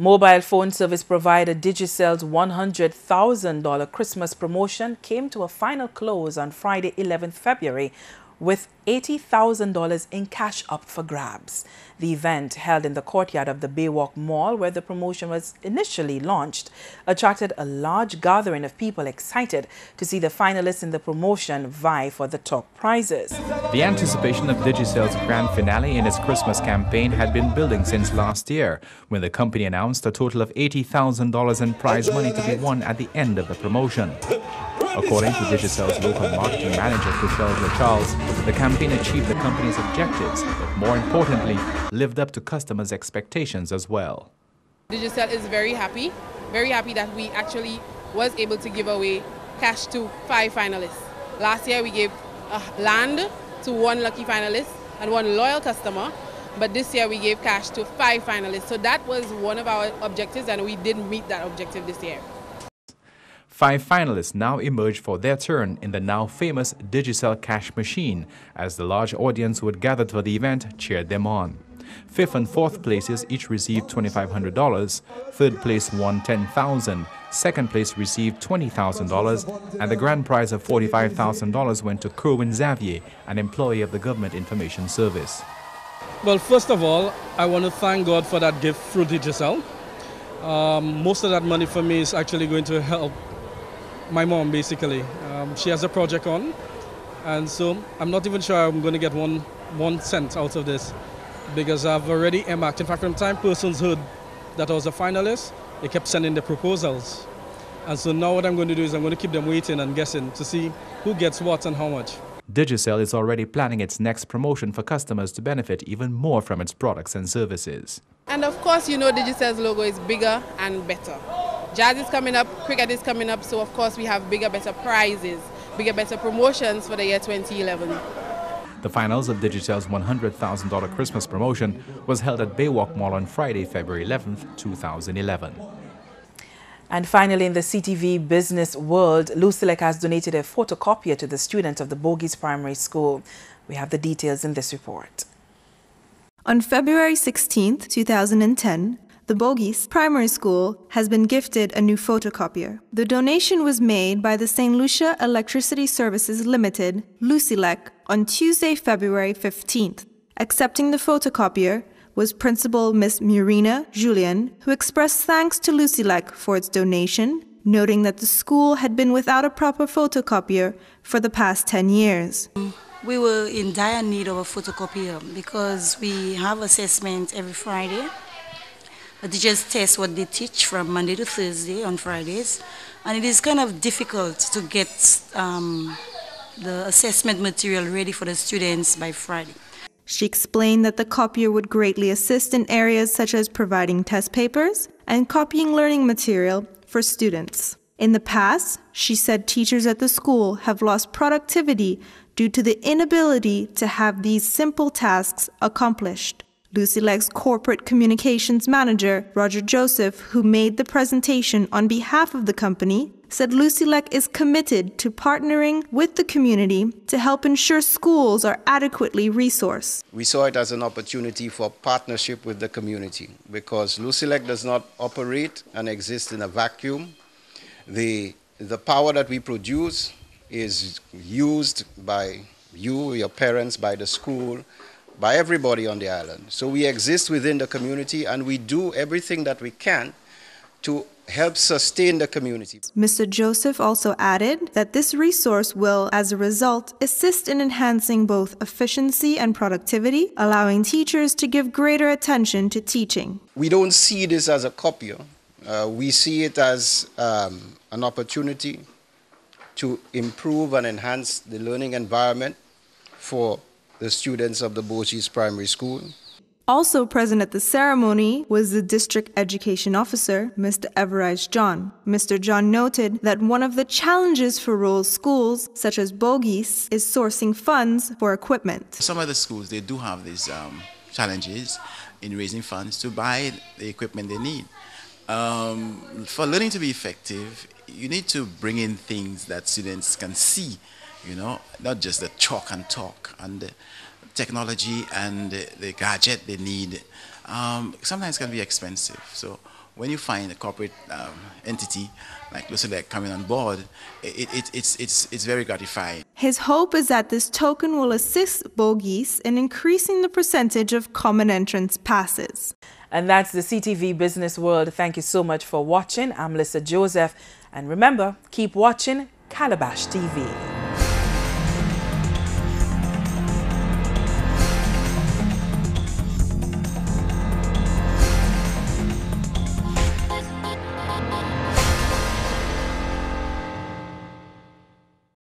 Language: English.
Mobile phone service provider Digicel's $100,000 Christmas promotion came to a final close on Friday, 11th February, with $80,000 in cash up for grabs. The event, held in the courtyard of the Baywalk Mall, where the promotion was initially launched, attracted a large gathering of people excited to see the finalists in the promotion vie for the top prizes. The anticipation of Digicel's grand finale in its Christmas campaign had been building since last year, when the company announced a total of $80,000 in prize money to be won at the end of the promotion. According to Digicel's local marketing manager, Kushelja Charles, the campaign achieved the company's objectives, but more importantly, lived up to customers' expectations as well. Digicel is very happy, very happy that we actually was able to give away cash to five finalists. Last year we gave uh, land to one lucky finalist and one loyal customer, but this year we gave cash to five finalists. So that was one of our objectives and we didn't meet that objective this year. Five finalists now emerge for their turn in the now famous Digicel cash machine, as the large audience who had gathered for the event cheered them on. Fifth and fourth places each received $2,500, third place won $10,000, second place received $20,000, and the grand prize of $45,000 went to Kerwin Xavier, an employee of the Government Information Service. Well, first of all, I want to thank God for that gift through Digicel. Um, most of that money for me is actually going to help my mom basically. Um, she has a project on, and so I'm not even sure I'm going to get one one cent out of this because I've already earmarked. In fact, from time persons heard that I was a finalist, they kept sending the proposals. And so now what I'm going to do is I'm going to keep them waiting and guessing to see who gets what and how much. Digicel is already planning its next promotion for customers to benefit even more from its products and services. And of course, you know Digicel's logo is bigger and better. Jazz is coming up, cricket is coming up, so of course we have bigger, better prizes, bigger, better promotions for the year 2011. The finals of Digicel's $100,000 Christmas promotion was held at Baywalk Mall on Friday, February 11, 2011. And finally, in the CTV business world, Lucelec has donated a photocopier to the students of the Bogies Primary School. We have the details in this report. On February 16, 2010, the Bogies Primary School has been gifted a new photocopier. The donation was made by the St. Lucia Electricity Services Limited, Lucelec, on Tuesday, February 15th. Accepting the photocopier was Principal Miss Murina Julian, who expressed thanks to Lucelec for its donation, noting that the school had been without a proper photocopier for the past 10 years. We were in dire need of a photocopier because we have assessment every Friday the teachers test what they teach from Monday to Thursday on Fridays, and it is kind of difficult to get um, the assessment material ready for the students by Friday. She explained that the copier would greatly assist in areas such as providing test papers and copying learning material for students. In the past, she said teachers at the school have lost productivity due to the inability to have these simple tasks accomplished. Lucelec's corporate communications manager, Roger Joseph, who made the presentation on behalf of the company, said Lucelec is committed to partnering with the community to help ensure schools are adequately resourced. We saw it as an opportunity for partnership with the community because Lucelec does not operate and exist in a vacuum. The, the power that we produce is used by you, your parents, by the school, by everybody on the island. So we exist within the community and we do everything that we can to help sustain the community. Mr. Joseph also added that this resource will, as a result, assist in enhancing both efficiency and productivity, allowing teachers to give greater attention to teaching. We don't see this as a copier. Uh, we see it as um, an opportunity to improve and enhance the learning environment for the students of the Bogies Primary School. Also present at the ceremony was the district education officer, Mr. Everise John. Mr. John noted that one of the challenges for rural schools, such as Bogies, is sourcing funds for equipment. Some of the schools, they do have these um, challenges in raising funds to buy the equipment they need. Um, for learning to be effective, you need to bring in things that students can see you know, not just the chalk and talk and the technology and the, the gadget they need. Um, sometimes can be expensive. So when you find a corporate um, entity like Lucelec coming on board, it, it, it's, it's, it's very gratifying. His hope is that this token will assist Bogies in increasing the percentage of common entrance passes. And that's the CTV Business World. Thank you so much for watching. I'm Lisa Joseph. And remember, keep watching Calabash TV.